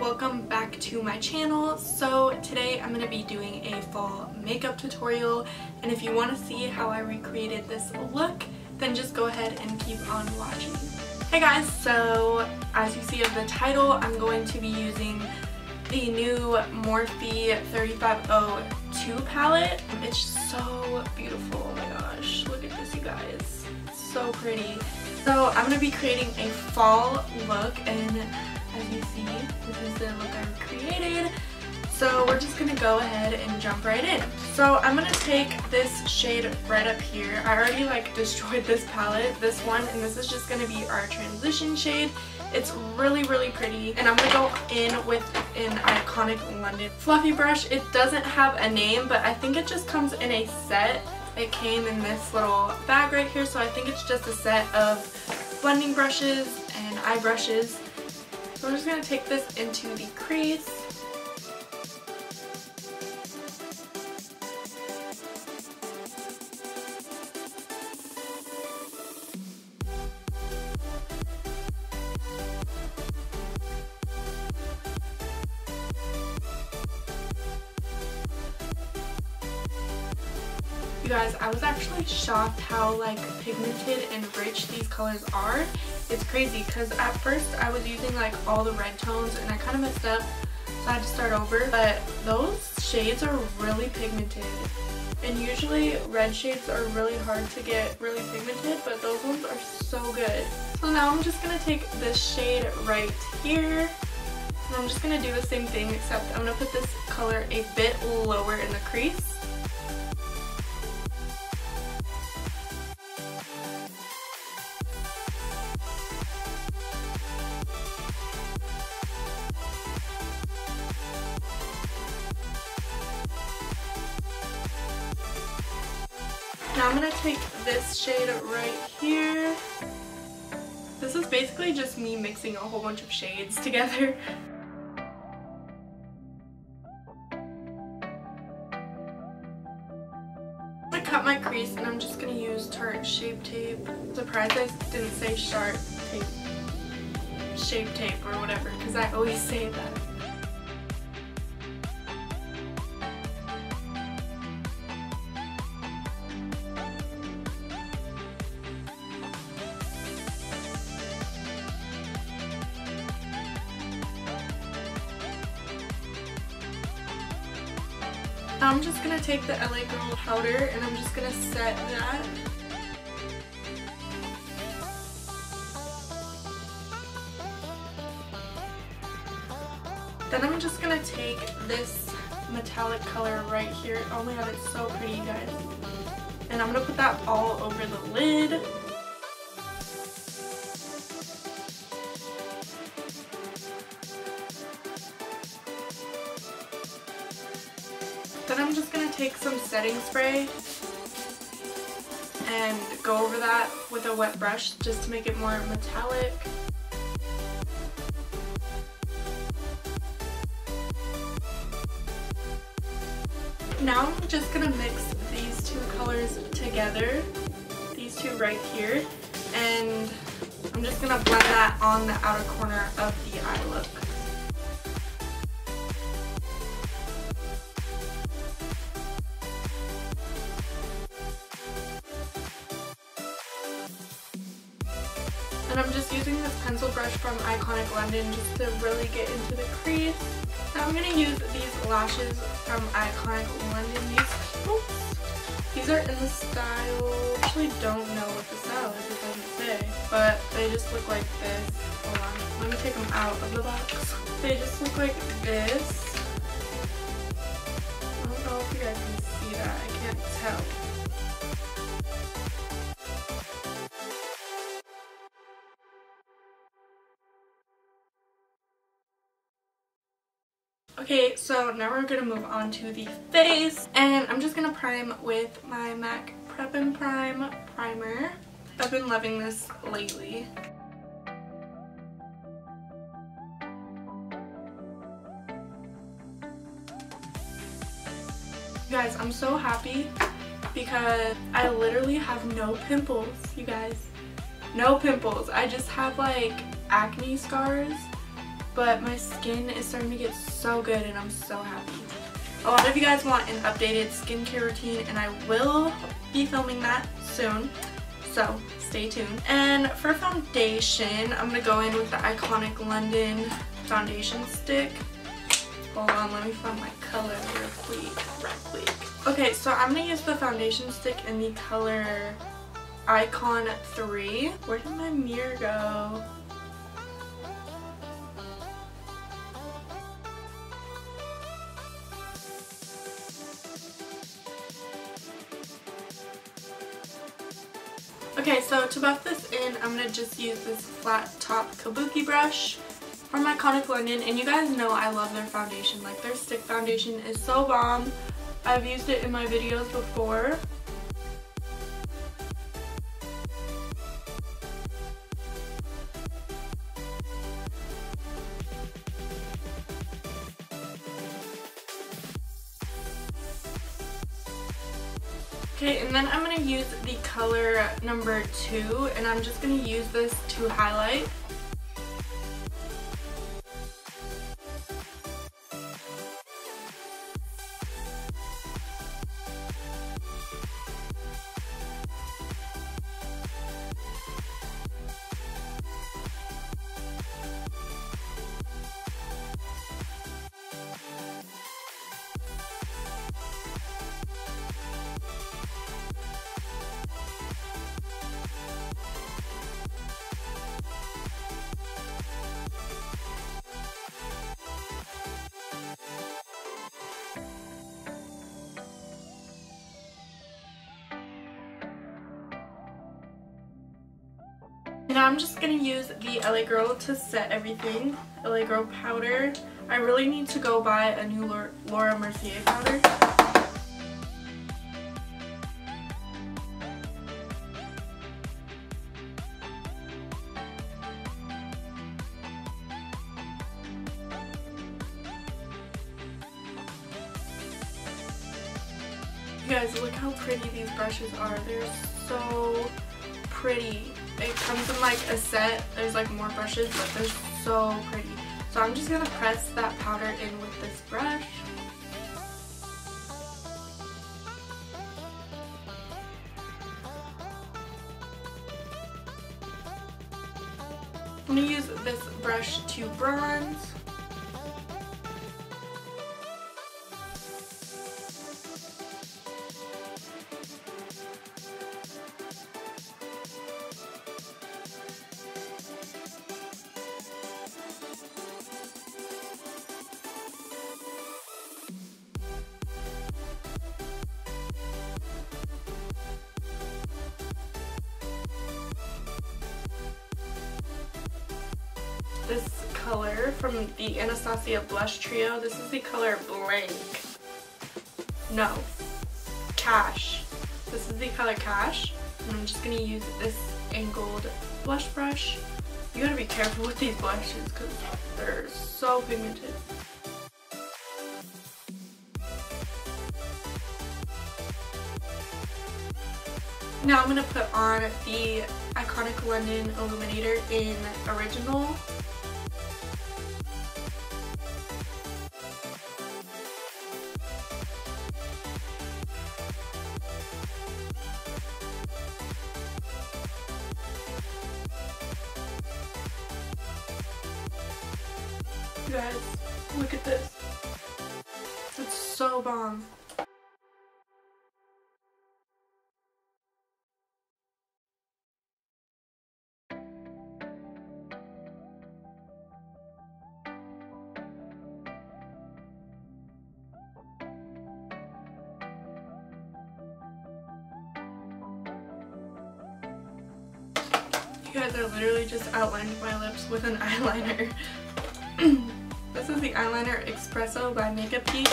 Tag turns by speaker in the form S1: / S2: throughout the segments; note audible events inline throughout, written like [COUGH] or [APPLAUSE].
S1: welcome back to my channel. So today I'm going to be doing a fall makeup tutorial and if you want to see how I recreated this look then just go ahead and keep on watching. Hey guys, so as you see of the title I'm going to be using the new Morphe 3502 palette. It's so beautiful, oh my gosh, look at this you guys, so pretty. So I'm going to be creating a fall look and as you see, this is look I created. So we're just going to go ahead and jump right in. So I'm going to take this shade right up here. I already like [LAUGHS] destroyed this palette, this one, and this is just going to be our transition shade. It's really, really pretty. And I'm going to go in with an iconic London fluffy brush. It doesn't have a name, but I think it just comes in a set. It came in this little bag right here, so I think it's just a set of blending brushes and eye brushes. So I'm just going to take this into the crease. You guys, I was actually shocked how like pigmented and rich these colors are. It's crazy because at first I was using like all the red tones and I kind of messed up so I had to start over. But those shades are really pigmented. And usually red shades are really hard to get really pigmented, but those ones are so good. So now I'm just going to take this shade right here. And I'm just going to do the same thing except I'm going to put this color a bit lower in the crease. Now I'm going to take this shade right here. This is basically just me mixing a whole bunch of shades together. I cut my crease and I'm just going to use Tarte Shape Tape. Surprised I didn't say Sharp Tape. Shape Tape or whatever because I always say that. I'm just going to take the LA Girl powder and I'm just going to set that. Then I'm just going to take this metallic color right here. Oh my god, it's so pretty, guys. And I'm going to put that all over the lid. Setting spray and go over that with a wet brush just to make it more metallic. Now I'm just going to mix these two colors together, these two right here, and I'm just going to blend that on the outer corner of the eye look. And I'm just using this pencil brush from Iconic London just to really get into the crease. Now I'm going to use these lashes from Iconic London. These, oops, these are in the style, I actually don't know what the style is, it doesn't say. But they just look like this. Hold on, let me take them out of the box. [LAUGHS] They just look like this. I don't know if you guys can see that, I can't tell. Okay, so now we're to move on to the face. And I'm just to prime with my MAC Prep and Prime Primer. I've been loving this lately. You guys, I'm so happy because I literally have no pimples, you guys. No pimples. I just have like acne scars but my skin is starting to get so good and I'm so happy. A lot of you guys want an updated skincare routine and I will be filming that soon. So stay tuned. And for foundation, I'm going to go in with the Iconic London foundation stick. Hold on, let me find my color real quick, real quick. Okay, so I'm going to use the foundation stick in the color Icon 3. Where did my mirror go? Okay, so to buff this in, I'm going to just use this flat top kabuki brush from Iconic London. And you guys know I love their foundation. Like, their stick foundation is so bomb. I've used it in my videos before. Okay, and then I'm going use the color number 2, and I'm just going to use this to highlight. Now I'm just going to use the LA Girl to set everything. LA Girl powder. I really need to go buy a new Laura Mercier powder. You guys, look how pretty these brushes are. They're so pretty. It comes in like a set. There's like more brushes, but they're so pretty. So I'm just going to press that powder in with this brush. I'm going to use this brush to bronze. This color from the Anastasia Blush Trio. This is the color Blank. No. Cash. This is the color Cash. And I'm just going to use this angled blush brush. You gotta be careful with these blushes because they're so pigmented. Now I'm going to put on the Iconic London Illuminator in Original You guys, look at this. It's so bomb. You guys, I literally just outlined my lips with an [LAUGHS] eyeliner. [CLEARS THROAT] this is the eyeliner Espresso by Makeup Geek.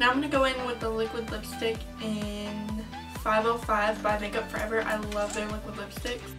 S1: Now I'm going to go in with the liquid lipstick in 505 by Makeup Forever. I love their liquid lipsticks.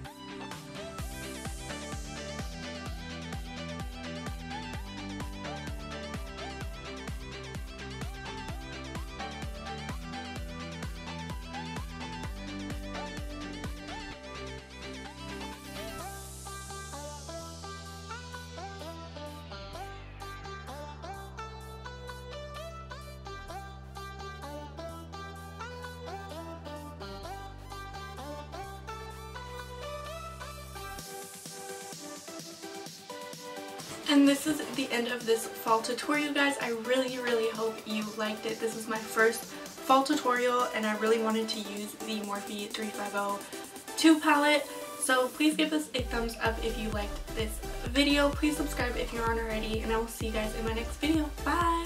S1: And this is the end of this fall tutorial guys. I really really hope you liked it. This is my first fall tutorial and I really wanted to use the Morphe 3502 palette. So please give this a thumbs up if you liked this video. Please subscribe if you aren't already and I will see you guys in my next video. Bye!